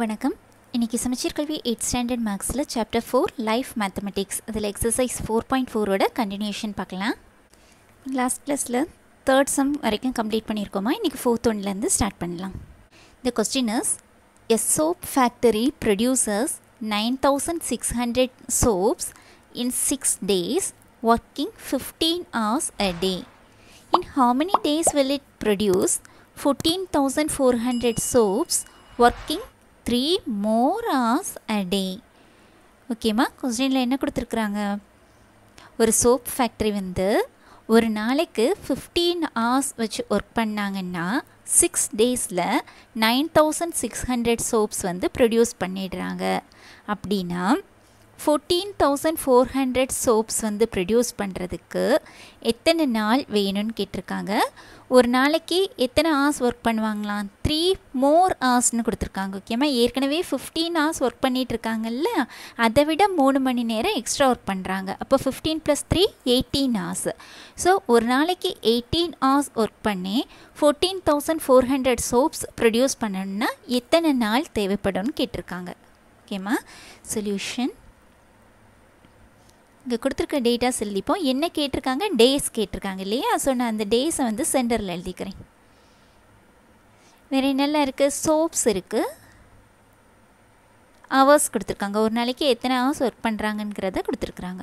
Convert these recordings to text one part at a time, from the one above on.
வணக்கம். இன்றைக்கி சமச்சீர் கல்வி எயிட் ஸ்டாண்டர்ட் மேக்ஸில் சாப்டர் ஃபோர் லைஃப் மேத்தமெட்டிக்ஸ் அதில் எக்ஸசைஸ் ஃபோர் பாயிண்ட் ஃபோரோட கண்டினியூஷன் பார்க்கலாம். லாஸ்ட் கிளாஸில் தேர்ட் சம் வரைக்கும் கம்ப்ளீட் பண்ணியிருக்கோமா? இன்றைக்கி ஃபோர்த் ஒன்லேருந்து ஸ்டார்ட் பண்ணலாம். The question is a soap factory producers nine thousand six hundred soaps in six days working fifteen hours a day. In how many days will it produce 14,400 soaps working three more hours a day ஓகேம்மா கொஸ்டினில் என்ன கொடுத்துருக்குறாங்க? ஒரு soap factory வந்து ஒரு நாளைக்கு fifteen hours வச்சு work பண்ணாங்கன்னா சிக்ஸ் டேஸில் nine thousand six hundred soaps வந்து ப்ரொடியூஸ் பண்ணிடுறாங்க. அப்படின்னா fourteen thousand four hundred soaps வந்து ப்ரொடியூஸ் பண்ணுறதுக்கு எத்தனை நாள் வேணும்னு கேட்டிருக்காங்க. ஒரு நாளைக்கு எத்தனை ஹார்ஸ் ஒர்க் பண்ணுவாங்களாம்? த்ரீ மோர் ஹார்ஸ்னு கொடுத்துருக்காங்க ஓகேம்மா ஏற்கனவே ஃபிஃப்டீன் ஹார்ஸ் ஒர்க் பண்ணிகிட்டு இருக்காங்கல்ல அதை விட மூணு மணி நேரம் எக்ஸ்ட்ரா ஒர்க் பண்ணுறாங்க அப்போ fifteen plus three eighteen hours so ஒரு நாளைக்கு எயிட்டீன் ஹார்ஸ் ஒர்க் பண்ணி fourteen thousand four hundred soaps produce பண்ணணும்னா எத்தனை நாள் தேவைப்படும்னு கேட்டிருக்காங்க ஓகேம்மா சொல்யூஷன் இங்கே கொடுத்துருக்க டேட்டாஸ் எழுதிப்போம் என்ன கேட்டிருக்காங்க? டேஸ் கேட்டிருக்காங்க இல்லையா? ஸோ நான் அந்த டேஸை வந்து சென்டரில் எழுதிக்கிறேன். வேறு என்னெல்லாம் இருக்குது சோப்ஸ் இருக்குது ஹவர்ஸ் கொடுத்துருக்காங்க. ஒரு நாளைக்கு எத்தனை ஹவர்ஸ் ஒர்க் பண்ணுறாங்கங்கிறத கொடுத்துருக்குறாங்க.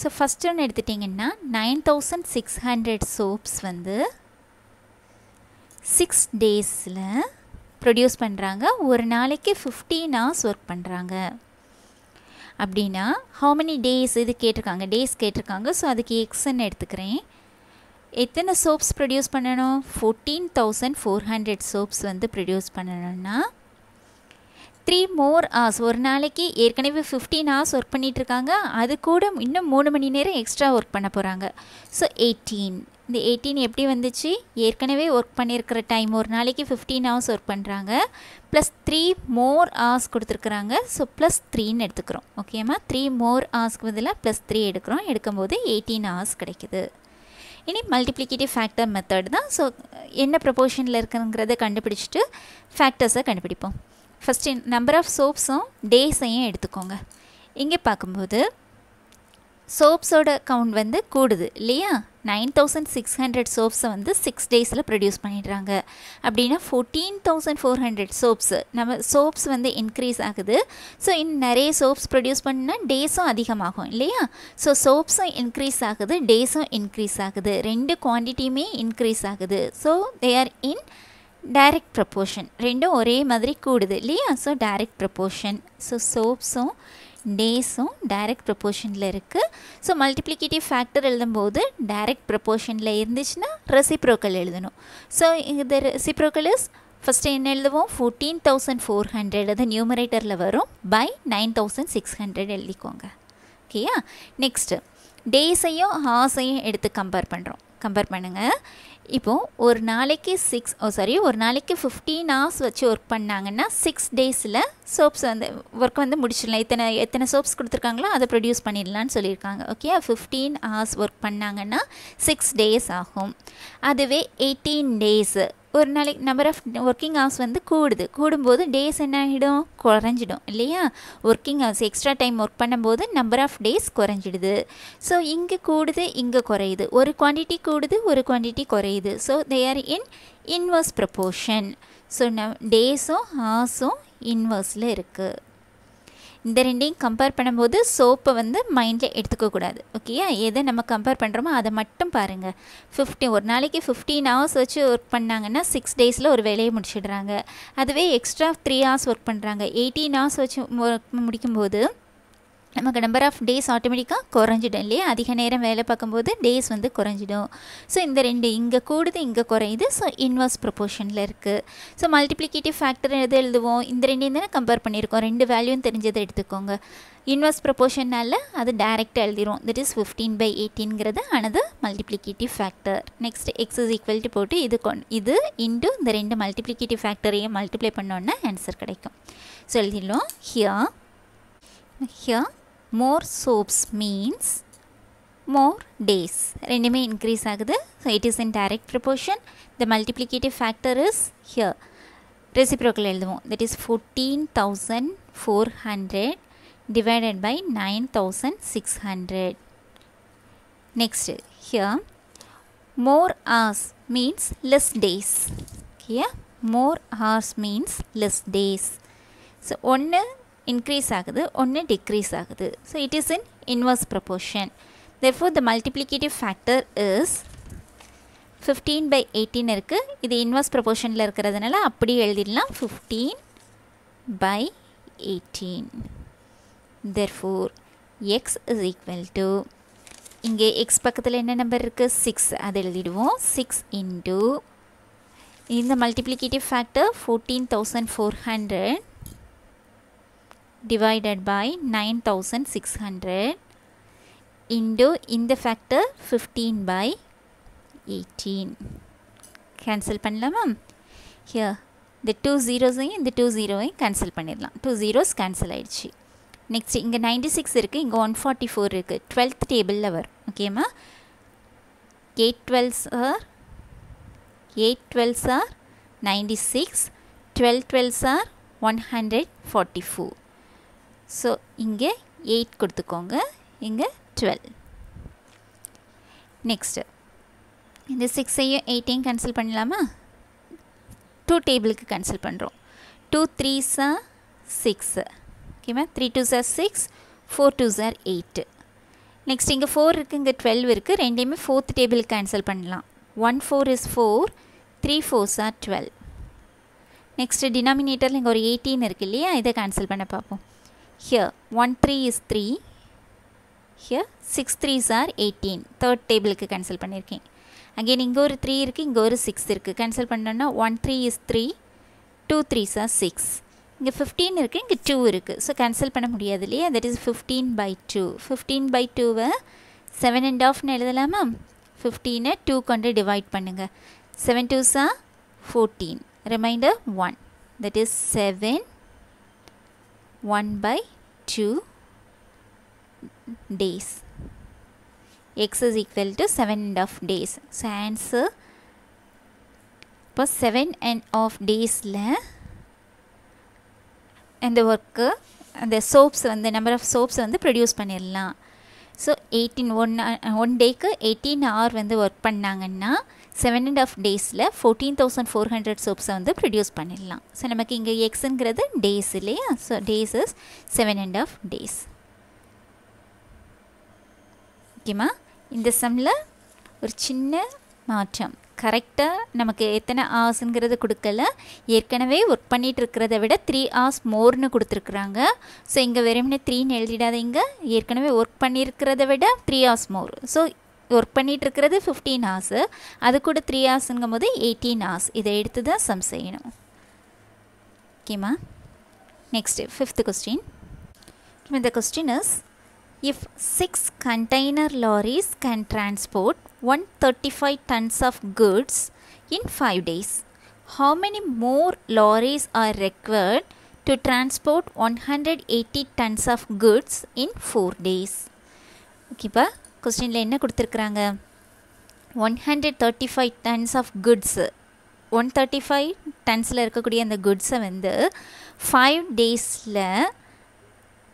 ஸோ ஃபஸ்ட் ஒன்று எடுத்துட்டிங்கன்னா nine thousand six hundred soaps வந்து சிக்ஸ் டேஸில் ப்ரொடியூஸ் பண்ணுறாங்க ஒரு நாளைக்கு ஃபிஃப்டீன் ஹவர்ஸ் ஒர்க் பண்ணுறாங்க அப்படின்னா ஹவு மெனி டேஸ் இது கேட்டிருக்காங்க டேஸ் கேட்டிருக்காங்க ஸோ அதுக்கு எக்ஸ்ன்னு எடுத்துக்கிறேன். எத்தனை சோப்ஸ் ப்ரொடியூஸ் பண்ணணும்? Fourteen thousand four hundred soaps வந்து ப்ரொடியூஸ் பண்ணணும்னா த்ரீ மோர் ஹார்ஸ் ஒரு நாளைக்கு ஏற்கனவே ஃபிஃப்டீன் ஹார்ஸ் ஒர்க் பண்ணிகிட்ருக்காங்க அது கூட இன்னும் மூணு மணி நேரம் எக்ஸ்ட்ரா ஒர்க் பண்ண போகிறாங்க ஸோ எயிட்டீன் இந்த எயிட்டீன் எப்படி வந்துச்சு? ஏற்கனவே ஒர்க் பண்ணியிருக்கிற டைம் ஒரு நாளைக்கு ஃபிஃப்டீன் ஹவர்ஸ் ஒர்க் பண்ணுறாங்க ப்ளஸ் த்ரீ மோர் ஹவர்ஸ் கொடுத்துருக்குறாங்க. ஸோ ப்ளஸ் த்ரீன்னு எடுத்துக்கிறோம். ஓகேம்மா த்ரீ மோர் ஹவர்ஸ்க்கு பதிலாக ப்ளஸ் த்ரீ எடுக்கிறோம். எடுக்கும்போது எயிட்டீன் ஹவர்ஸ் கிடைக்குது. இனி மல்டிப்ளிகேட்டிவ் ஃபேக்டர் மெத்தட் தான். ஸோ என்ன ப்ரொபோஷனில் இருக்குங்கிறத கண்டுபிடிச்சிட்டு ஃபேக்டர்ஸை கண்டுபிடிப்போம். ஃபஸ்ட்டு நம்பர் ஆஃப் சோப்ஸும் டேஸையும் எடுத்துக்கோங்க. இங்கே பார்க்கும்போது சோப்ஸோட கவுண்ட் வந்து கூடுது இல்லையா? நைன் தௌசண்ட் சிக்ஸ் ஹண்ட்ரட் சோப்ஸை வந்து சிக்ஸ் டேஸில் ப்ரொடியூஸ் பண்ணிடுறாங்க. அப்படின்னா fourteen thousand four hundred soaps நம்ம சோப்ஸ் வந்து இன்க்ரீஸ் ஆகுது. ஸோ இன்னும் நிறைய சோப்ஸ் ப்ரொடியூஸ் பண்ணால் டேஸும் அதிகமாகும் இல்லையா? ஸோ சோப்ஸும் இன்க்ரீஸ் ஆகுது டேஸும் இன்க்ரீஸ் ஆகுது. ரெண்டு குவான்டிட்டியுமே இன்க்ரீஸ் ஆகுது. So they are in direct proportion ரெண்டும் ஒரே மாதிரி கூடுது இல்லையா? ஸோ டைரக்ட் ப்ரப்போர்ஷன் ஸோ சோப்ஸும் டேஸும் டைரக்ட் ப்ரப்போர்ஷனில் இருக்குது ஸோ மல்டிப்ளிகேட்டிவ் ஃபேக்டர் எழுதும்போது டைரக்ட் ப்ரப்போர்ஷனில் இருந்துச்சுன்னா ரெசிப்ரோக்கல் எழுதணும். ஸோ இந்த ரெசிப்ரோக்கல் இஸ் ஃபஸ்ட்டு என்ன எழுதுவோம்? ஃபோர்டீன் தௌசண்ட் ஃபோர் ஹண்ட்ரட் அது நியூமரேட்டரில் வரும். By nine thousand six hundred எழுதிக்கோங்க. ஓகேயா நெக்ஸ்ட்டு டேஸையும் ஹார்ஸையும் எடுத்து கம்பேர் பண்ணுறோம் கம்பேர் பண்ணுங்கள் இப்போது ஒரு நாளைக்கு சிக்ஸ் ஓ சாரி ஒரு நாளைக்கு ஃபிஃப்டீன் ஹவர்ஸ் வச்சு ஒர்க் பண்ணாங்கன்னா சிக்ஸ் டேஸில் சோப்ஸ் வந்து ஒர்க் வந்து முடிச்சிடலாம். எத்தனை எத்தனை சோப்ஸ் கொடுத்துருக்காங்களோ அதை ப்ரொடியூஸ் பண்ணிடலான்னு சொல்லியிருக்காங்க. ஓகே ஃபிஃப்டீன் ஹவர்ஸ் ஒர்க் பண்ணாங்கன்னா சிக்ஸ் டேஸ் ஆகும். அதுவே எயிட்டீன் டேஸு ஒரு நாளைக்கு நம்பர் ஆஃப் ஒர்க்கிங் ஹவர்ஸ் வந்து கூடுது. கூடும்போது டேஸ் என்ன ஆகிடும் குறைஞ்சிடும் இல்லையா? Working hours extra time work பண்ணும்போது நம்பர் ஆஃப் டேஸ் குறைஞ்சிடுது. ஸோ இங்கே கூடுது இங்கே குறையுது. ஒரு குவான்டிட்டி கூடுது ஒரு குவான்டிட்டி குறையுது. So they are in inverse proportion so ந டேஸும் ஹார்ஸும் இன்வர்ஸில் இருக்குது இந்த ரெண்டையும் கம்பேர் பண்ணும்போது சோப்பை வந்து மைண்டில் எடுத்துக்கக்கூடாது ஓகேயா எதை நம்ம கம்பேர் பண்ணுறோமோ அதை மட்டும் பாருங்கள் ஃபிஃப்டி ஒரு நாளைக்கு ஃபிஃப்டீன் ஹவர்ஸ் வச்சு ஒர்க் பண்ணாங்கன்னா சிக்ஸ் டேஸில் ஒரு வேலையை முடிச்சிடுறாங்க. அதுவே எக்ஸ்ட்ரா த்ரீ ஹவர்ஸ் ஒர்க் பண்ணுறாங்க எயிட்டீன் ஹவர்ஸ் வச்சு ஒர்க் முடிக்கும்போது நமக்கு நம்பர் ஆஃப் டேஸ் ஆட்டோமேட்டிக்காக குறைஞ்சிடும் இல்லையா? அதிக நேரம் வேலை பார்க்கும்போது டேஸ் வந்து குறைஞ்சிடும். ஸோ இந்த ரெண்டு இங்கே கூடுது இங்கே குறையுது. ஸோ இன்வர்ஸ் ப்ரொபோர்ஷனில் இருக்குது ஸோ மல்டிப்ளிகேட்டிவ் ஃபேக்டர் எது எழுதுவோம்? இந்த ரெண்டையும் தானே கம்பேர் பண்ணியிருக்கோம். ரெண்டு வேல்யூவும் தெரிஞ்சதை எடுத்துக்கோங்க. இன்வர்ஸ் ப்ரொபோர்ஷனால் அது டேரெக்டாக எழுதிரும் தட் இஸ் ஃபிஃப்டீன் பை எயிட்டீன்கிறது ஆனது multiplicative factor next x is equal to போட்டு இது கொண் இது இன்டு இந்த ரெண்டு மல்டிப்ளிகேட்டிவ் ஃபேக்டரையும் மல்டிப்ளை பண்ணோன்னா ஆன்சர் கிடைக்கும். ஸோ எழுதிடலாம். Here here more soaps means more days. ரெண்டுமே increase ஆகுது. So it is in direct proportion. The multiplicative factor is here. Reciprocal that is 14400 divided by 9600 next here more hours means less days. Here more hours means less days. So 1 increase ஆகுது ஒன்று decrease ஆகுது. So it is in inverse proportion therefore the multiplicative factor is fifteen by eighteen இருக்குது இது inverse ப்ரப்போர்ஷனில் இருக்கிறதுனால அப்படியே எழுதிடலாம். Fifteen by eighteen therefore X is equal to இங்கே எக்ஸ் பக்கத்தில் என்ன நம்பர் இருக்குது சிக்ஸ் அதை எழுதிடுவோம். சிக்ஸ் இன்டூ இந்த multiplicative factor fourteen thousand four hundred divided by nine thousand six hundred into இந்த factor fifteen by eighteen cancel பண்ணலாமா? Here இந்த டூ ஜீரோஸையும் இந்த டூ ஜீரோவையும் கேன்சல் பண்ணிடலாம். டூ ஜீரோஸ் கேன்சல் ஆயிடுச்சு. நெக்ஸ்ட் இங்கே நைன்டி சிக்ஸ் இருக்குது இங்கே ஒன் ஃபார்ட்டி ஃபோர் இருக்குது டுவெல்த் டேபிளில் வரும் ஓகேம்மா eight twelves are eight twelves are ninety six twelve twelves are one hundred forty four so இங்கே எயிட் கொடுத்துக்கோங்க. இங்கே டுவெல் நெக்ஸ்ட்டு இந்த சிக்ஸையும் எயிட்டையும் கேன்சல் பண்ணலாமா? டூ டேபிளுக்கு கேன்சல் பண்ணுறோம் டூ த்ரீஸா சிக்ஸு ஓகேவா three two are six four two are eight next இங்கே ஃபோர் இருக்குது இங்கே டுவெல் இருக்குது ரெண்டையுமே ஃபோர்த் டேபிளுக்கு கேன்சல் பண்ணலாம். One four is four three four sir twelve next டினாமினேட்டரில் இங்கே ஒரு எயிட்டீன் இருக்குது இல்லையா? இதை கேன்சல் பண்ண பார்ப்போம். Here one three is three here six three are eighteen third டேபிளுக்கு கேன்சல் பண்ணியிருக்கேன் அகெயின் இங்கே ஒரு த்ரீ இருக்குது இங்கே ஒரு சிக்ஸ் இருக்குது கேன்சல் பண்ணோன்னா one three is three two three are six இங்கே ஃபிஃப்டீன் இருக்குது இங்கே டூ இருக்குது ஸோ கேன்சல் பண்ண முடியாது இல்லையா? That is fifteen by two fifteen by டூவை செவன் அண்ட் ஆஃப்னு எழுதலாமா? ஃபிஃப்டீனை டூ கொண்டு டிவைட் பண்ணுங்கள் seven டூஸா fourteen remainder one that is seven one by two days. X is equal to 7 and half days. So answer இப்போ seven and half டேஸில் இந்த work அந்த சோப்ஸ் வந்து நம்பர் ஆஃப் சோப்ஸ் வந்து ப்ரொடியூஸ் பண்ணிடலாம். So eighteen one one டேக்கு eighteen hour வந்து work பண்ணாங்கன்னா செவன் அண்ட் ஆஃப் டேஸில் ஃபோர்டீன் தௌசண்ட் ஃபோர் ஹண்ட்ரட் சோப்ஸை வந்து ப்ரொடியூஸ் பண்ணிடலாம். ஸோ நமக்கு இங்கே எக்ஸுங்கிறது டேஸ் இல்லையா? So days is seven and half days ஓகேம்மா இந்த சம்மில் ஒரு சின்ன மாற்றம். கரெக்டாக நமக்கு எத்தனை ஹார்ஸுங்கிறது கொடுக்கல. ஏற்கனவே ஒர்க் பண்ணிகிட்டு இருக்கிறத விட த்ரீ ஹார்ஸ் மோர்னு கொடுத்துருக்குறாங்க. ஸோ இங்கே வெறும்னே த்ரீன்னு எழுதிடாதீங்க. ஏற்கனவே ஒர்க் பண்ணியிருக்கிறத விட three hours more so work பண்ணிகிட்டு இருக்கிறது ஃபிஃப்டீன் ஹார்ஸு அது கூட த்ரீ ஹார்ஸுங்கும் போது எயிட்டீன் ஹார்ஸ் இதை எடுத்து தான் சம் செய்யணும். ஓகேம்மா நெக்ஸ்ட்டு ஃபிஃப்த் கொஸ்டின் இந்த question is If six container lorries can transport 135 tons of goods in 5 days, how many more lorries are required to transport 180 tons of goods in 4 days? ஓகேப்பா கொஸ்டினில் என்ன கொடுத்துருக்குறாங்க? One hundred thirty five tons of goods one thirty five டன்ஸில் இருக்கக்கூடிய அந்த குட்ஸை வந்து five டேஸில்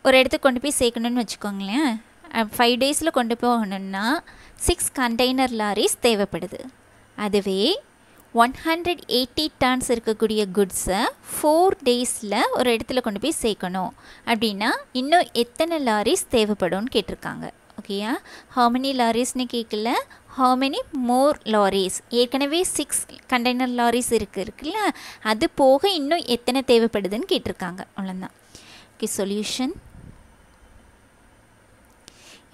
ஒரு இடத்துக்கு கொண்டு போய் சேர்க்கணுன்னு வச்சுக்கோங்களேன். ஃபைவ் டேஸில் கொண்டு போகணுன்னா சிக்ஸ் கண்டெய்னர் லாரிஸ் தேவைப்படுது. அதுவே ஒன் ஹண்ட்ரட் எயிட்டி டன்ஸ் இருக்கக்கூடிய குட்ஸை ஃபோர் டேஸில் ஒரு இடத்துல கொண்டு போய் சேர்க்கணும். அப்படின்னா இன்னும் எத்தனை லாரிஸ் தேவைப்படும்னு கேட்டிருக்காங்க. ஓகேயா ஹவு மெனி லாரிஸ்னு கேட்கல ஹவு மெனி மோர் லாரிஸ் ஏற்கனவே சிக்ஸ் கண்டெய்னர் லாரிஸ் இருக்குது இருக்குல்ல? அது போக இன்னும் எத்தனை தேவைப்படுதுன்னு கேட்டிருக்காங்க. அவ்வளோதான் ஓகே சொல்யூஷன்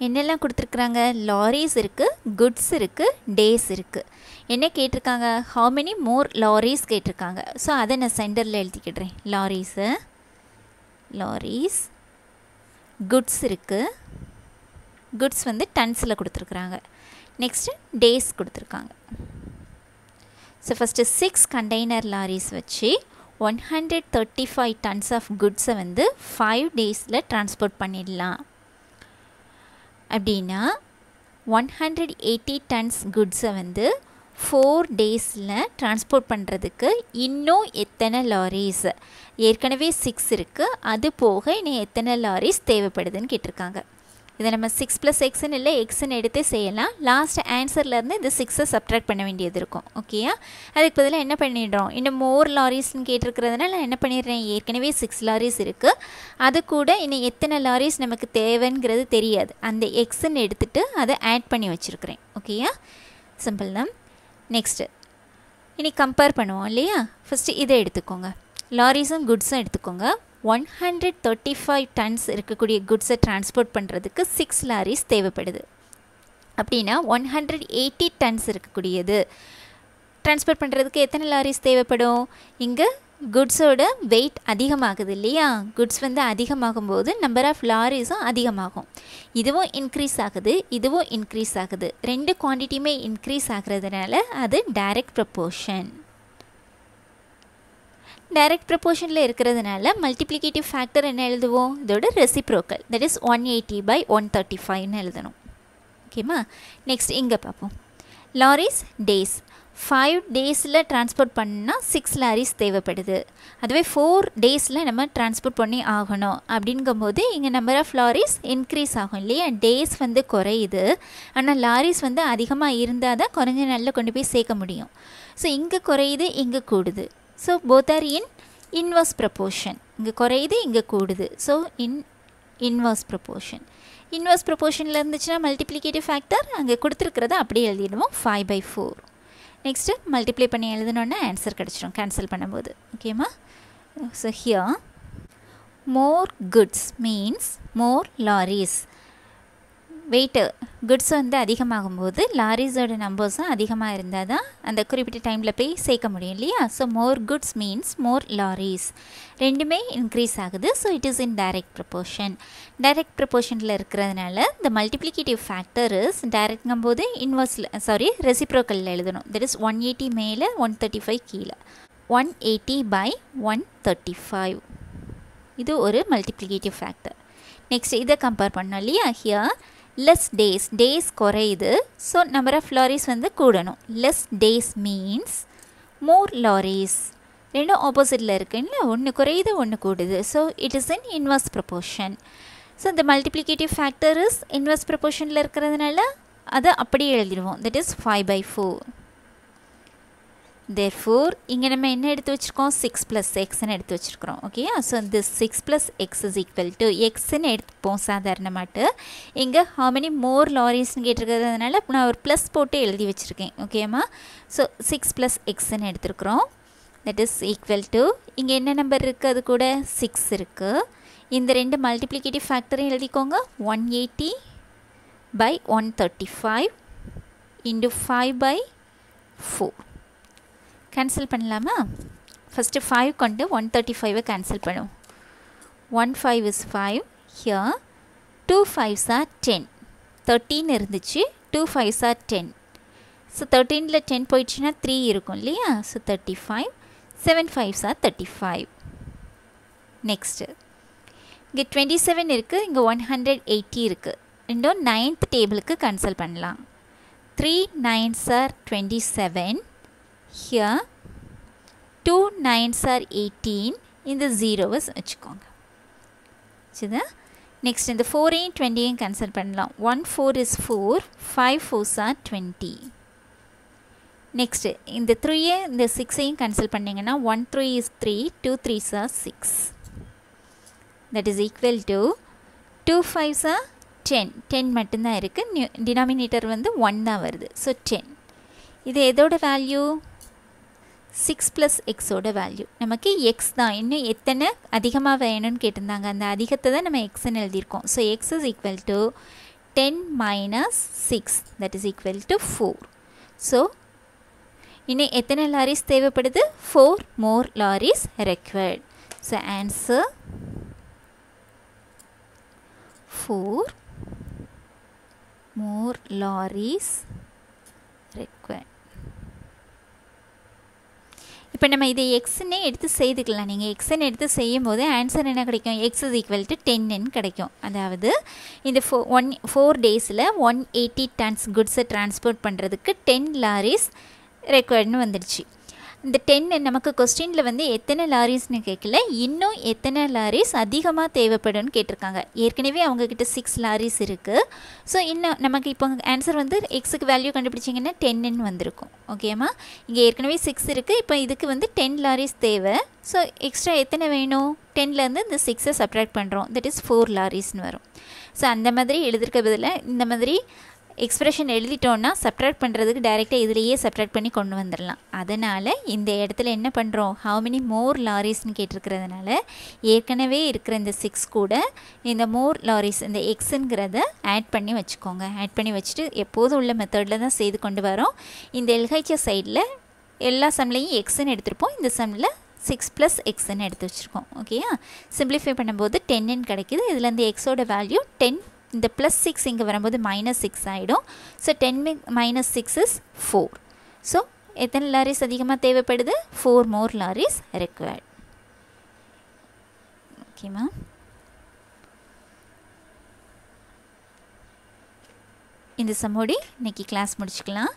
என்னெல்லாம் கொடுத்துருக்குறாங்க? லாரிஸ் இருக்குது குட்ஸ் இருக்குது டேஸ் இருக்குது என்ன கேட்டிருக்காங்க? ஹவு மெனி மோர் லாரிஸ் கேட்டிருக்காங்க? ஸோ அதை நான் சென்டரில் எழுதிக்கிடுறேன். லாரிஸு லாரிஸ் குட்ஸ் இருக்குது குட்ஸ் வந்து டன்ஸில் கொடுத்துருக்குறாங்க. நெக்ஸ்ட்டு டேஸ் கொடுத்துருக்காங்க. So first six container lorries வச்சு one hundred thirty five tons of குட்ஸை வந்து ஃபைவ் டேஸில் ட்ரான்ஸ்போர்ட் பண்ணிடலாம். அப்படின்னா ஒன் ஹண்ட்ரட் எயிட்டி டன்ஸ் குட்ஸை வந்து ஃபோர் டேஸில் ட்ரான்ஸ்போர்ட் பண்ணுறதுக்கு இன்னும் எத்தனை லாரிஸ் ஏற்கனவே சிக்ஸ் இருக்குது அது போக இன்னும் எத்தனை லாரிஸ் தேவைப்படுதுன்னு கேட்டிருக்காங்க. இதை நம்ம சிக்ஸ் ப்ளஸ் எக்ஸ்ன்னு இல்லை எக்ஸ்ன்னு எடுத்து செய்யலாம். லாஸ்ட் ஆன்சர்லேருந்து இந்த சிக்ஸை சப்ட்ராக்ட் பண்ண வேண்டியது இருக்கும். ஓகேயா அதுக்கு பதிலாக என்ன பண்ணிடுறோம்? இன்னும் மோர் லாரிஸ்ன்னு கேட்டிருக்கிறதுனால நான் என்ன பண்ணிடுறேன்? ஏற்கனவே சிக்ஸ் லாரிஸ் இருக்குது அது கூட இன்னும் எத்தனை லாரிஸ் நமக்கு தேவைங்கிறது தெரியாது. அந்த எக்ஸ்ன்னு எடுத்துகிட்டு அதை ஆட் பண்ணி வச்சுருக்கிறேன். ஓகேயா சிம்பிள் தான். நெக்ஸ்ட்டு இனி கம்பேர் பண்ணுவோம் இல்லையா? ஃபஸ்ட்டு இதை எடுத்துக்கோங்க. லாரிஸும் குட்ஸும் எடுத்துக்கோங்க. One hundred thirty five tons இருக்கக்கூடிய குட்ஸை ட்ரான்ஸ்போர்ட் பண்ணுறதுக்கு சிக்ஸ் லாரிஸ் தேவைப்படுது. அப்படின்னா ஒன் ஹண்ட்ரட் எயிட்டி டன்ஸ் இருக்கக்கூடியது. ட்ரான்ஸ்போர்ட் பண்ணுறதுக்கு எத்தனை லாரிஸ் தேவைப்படும்? இங்கே குட்ஸோட வெயிட் அதிகமாகுது இல்லையா? குட்ஸ் வந்து அதிகமாகும் போது நம்பர் ஆஃப் லாரிஸும் அதிகமாகும். இதுவும் இன்க்ரீஸ் ஆகுது இதுவும் இன்க்ரீஸ் ஆகுது. ரெண்டு குவான்டிட்டியுமே இன்க்ரீஸ் ஆகுறதுனால அது டைரக்ட் ப்ரப்போர்ஷன் டைரக்ட் ப்ரப்போர்ஷனில் இருக்கிறதுனால மல்டிப்ளிகேட்டிவ் ஃபேக்டர் என்ன எழுதுவோம்? இதோட reciprocal that is one eighty by one thirty ஃபைவ்னு எழுதணும். ஓகேம்மா நெக்ஸ்ட் இங்கே பார்ப்போம். லாரிஸ் டேஸ் ஃபைவ் டேஸில் ட்ரான்ஸ்போர்ட் பண்ணால் சிக்ஸ் லாரிஸ் தேவைப்படுது. அதுவே ஃபோர் டேஸில் நம்ம ட்ரான்ஸ்போர்ட் பண்ணி ஆகணும். அப்படிங்கும்போது இங்கே நம்பர் ஆஃப் லாரிஸ் இன்க்ரீஸ் ஆகும் இல்லையா? டேஸ் வந்து குறையுது. ஆனால் லாரிஸ் வந்து அதிகமாக இருந்தால் தான் குறைஞ்ச நாளில் கொண்டு போய் சேர்க்க முடியும். ஸோ இங்கே குறையுது இங்கே கூடுது. So both are in inverse proportion இங்கே குறையுது இங்கே கூடுது. So in inverse proportion inverse ப்ரப்போர்ஷனில் இருந்துச்சுன்னா மல்டிப்ளிகேட்டிவ் ஃபேக்டர் அங்கே கொடுத்துருக்கிறத அப்படியே எழுதிடுவோம். Five by four next multiply பண்ணி எழுதினோன்னா ஆன்சர் கிடச்சிடும் கேன்சல் பண்ணும்போது. ஓகேம்மா so here more goods means more lorries weight goods வந்து அதிகமாகும்போது லாரிஸோட நம்பர்ஸும் அதிகமாக இருந்தால் தான் அந்த குறிப்பிட்ட டைமில் போய் சேர்க்க முடியும் இல்லையா? So more goods means more lorries ரெண்டுமே இன்க்ரீஸ் ஆகுது. So it is in direct proportion direct ப்ரப்போர்ஷனில் இருக்கிறதுனால இந்த மல்டிப்ளிகேட்டிவ் ஃபேக்டர் இஸ் டைரக்ட்ங்கும் போது இன்வர்ஸில் சாரி ரெசிப்ரோக்கலில் எழுதணும். தட் இஸ் ஒன் எயிட்டி மேலே ஒன் தேர்ட்டி ஃபைவ் கீழே. One eighty by one thirty five இது ஒரு மல்டிப்ளிகேட்டிவ் ஃபேக்டர் நெக்ஸ்ட் இதை கம்பேர் பண்ணோம் இல்லையா? ஹியர் லெஸ் டேஸ் டேஸ் குறையுது. ஸோ நம்பர் ஆஃப் லாரிஸ் வந்து கூடணும். Less days means more lorries ரெண்டும் ஆப்போசிட்டில் இருக்குன்னு ஒன்று குறையுது ஒன்று கூடுது. So it is in inverse proportion so இந்த மல்டிப்ளிகேட்டிவ் ஃபேக்டர் இஸ் இன்வர்ஸ் ப்ரொபோர்ஷனில் இருக்கிறதுனால அதை அப்படியே எழுதிடுவோம். That is five by four there four இங்கே நம்ம என்ன எடுத்து வச்சுருக்கோம்? சிக்ஸ் ப்ளஸ் எக்ஸ்ன்னு எடுத்து வச்சுருக்கிறோம். ஓகேயா ஸோ இந்த six plus x is equal to எக்ஸ்ன்னு எடுத்துப்போம் சாதாரணமாட்டு. இங்கே ஹவு மெனி மோர் லாரிஸ்ன்னு கேட்டிருக்கிறதுனால நான் ஒரு ப்ளஸ் போட்டு எழுதி வச்சுருக்கேன். ஓகேம்மா ஸோ சிக்ஸ் ப்ளஸ் எக்ஸ்ன்னு எடுத்துருக்குறோம். தட் இஸ் ஈக்குவல் டு இங்கே என்ன நம்பர் இருக்குது அது கூட? சிக்ஸ் இருக்குது இந்த ரெண்டு மல்டிப்ளிகேட்டிவ் ஃபேக்டரையும் எழுதிக்கோங்க. One eighty by one thirty five into five by four cancel பண்ணலாமா? ஃபஸ்ட்டு ஃபைவ் கொண்டு ஒன் தேர்ட்டி ஃபைவை கேன்சல் பண்ணுவோம் one five is five here two fives are ten thirteen இருந்துச்சு two fives are ten so தேர்ட்டீனில் ten போயிடுச்சுன்னா three இருக்கும் இல்லையா? So thirty five seven fives are thirty five next இங்கே twenty seven இருக்குது இங்கே one hundred eighty இருக்குது ரெண்டும் ninth டேபிளுக்கு கேன்சல் பண்ணலாம். Three nines are twenty seven here 2 nines are 18 இந்த ஜீரோவை வச்சுக்கோங்க. சரிதா நெக்ஸ்ட் இந்த ஃபோரையும் டுவெண்ட்டியும் கேன்சல் பண்ணலாம். One four is four five fours are twenty next இந்த த்ரீயை இந்த சிக்ஸையும் கேன்சல் பண்ணிங்கன்னா one three is three two threes are six that is equal to two fives are ten ten மட்டும்தான் இருக்குது நியூ டினாமினேட்டர் வந்து ஒன் தான் வருது. ஸோ டென் இது எதோட வேல்யூ சிக்ஸ் ப்ளஸ் எக்ஸோட வேல்யூ நமக்கு எக்ஸ் தான். இன்னும் எத்தனை அதிகமாக வேணும்னு கேட்டிருந்தாங்க. அந்த அதிகத்தை தான் நம்ம எக்ஸ்ன்னு எழுதியிருக்கோம். So x is equal to ten minus six that is equal to four so இன்னும் எத்தனை லாரிஸ் தேவைப்படுது? Four more lorries required so answer four more lorries required இப்போ நம்ம இதை எக்ஸ்ன்னே எடுத்து செய்துக்கலாம். நீங்கள் எக்ஸ்ன்னு எடுத்து செய்யும் போது ஆன்சர் என்ன கிடைக்கும்? எக்ஸ் இஸ் ஈக்குவல் டு டென்னு கிடைக்கும். அதாவது இந்த ஃபோ ஒன் ஃபோர் டேஸில் ஒன் எயிட்டி டன்ஸ் குட்ஸை ட்ரான்ஸ்போர்ட் பண்ணுறதுக்கு டென் லாரிஸ் ரெக்குவயர்ட்னு வந்துடுச்சு. இந்த டென் நமக்கு கொஸ்டினில் வந்து எத்தனை லாரிஸ்னு கேட்கல இன்னும் எத்தனை லாரிஸ் அதிகமாக தேவைப்படும்னு கேட்டிருக்காங்க. ஏற்கனவே அவங்கக்கிட்ட சிக்ஸ் லாரிஸ் இருக்குது ஸோ இன்னும் நமக்கு இப்போ ஆன்சர் வந்து எக்ஸுக்கு வேல்யூ கண்டுபிடிச்சிங்கன்னா டென்னு வந்திருக்கும். ஓகேம்மா இங்கே ஏற்கனவே சிக்ஸ் இருக்குது இப்போ இதுக்கு வந்து டென் லாரிஸ் தேவை. ஸோ எக்ஸ்ட்ரா எத்தனை வேணும்? டென்லேருந்து இந்த சிக்ஸை சப்ராக்ட் பண்ணுறோம் தட் இஸ் ஃபோர் லாரிஸ்னு வரும். ஸோ அந்த மாதிரி எழுதிருக்க பதிலாக இந்த மாதிரி எக்ஸ்ப்ரெஷன் எழுதிட்டோன்னா சப்ராக்ட் பண்ணுறதுக்கு டைரெக்டாக இதிலேயே சப்ராக்ட் பண்ணி கொண்டு வந்துடலாம். அதனால் இந்த இடத்துல என்ன பண்ணுறோம் ஹவு மெனி மோர் லாரிஸ்னு கேட்டிருக்கிறதுனால ஏற்கனவே இருக்கிற இந்த சிக்ஸ் கூட இந்த மோர் லாரிஸ் இந்த எக்ஸுங்கிறத ஆட் பண்ணி வச்சுக்கோங்க. ஆட் பண்ணி வச்சுட்டு எப்போதும் உள்ள மெத்தடில் தான் செய்து கொண்டு வரோம். இந்த எல்ஹெச்எஸ் சைடில் எல்லா சம்லையும் எக்ஸ்ன்னு எடுத்திருப்போம். இந்த சம்மில் சிக்ஸ் ப்ளஸ் எக்ஸ்ன்னு எடுத்து வச்சுருக்கோம். ஓகேயா சிம்பிளிஃபை பண்ணும்போது டென்னு கிடைக்கிது. இதில் இந்த எக்ஸோட வேல்யூ டென் இந்த ப்ளஸ் சிக்ஸ் இங்கே வரும்போது மைனஸ் சிக்ஸ் ஆகிடும் so ten minus six is four so எத்தனை லாரிஸ் அதிகமாக தேவைப்படுது? ஃபோர் மோர் லாரிஸ் ரெக்வயர்ட் ஓகேம்மா இந்த சம்மோடி இன்றைக்கி கிளாஸ் முடிச்சுக்கலாம்.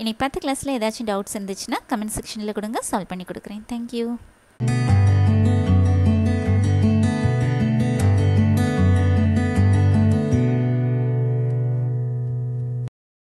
இன்னைக்கு பத்து கிளாஸில் ஏதாச்சும் டவுட்ஸ் இருந்துச்சுன்னா கமெண்ட் செக்ஷனில் கொடுங்க. சால்வ் பண்ணி கொடுக்குறேன். தேங்க்யூ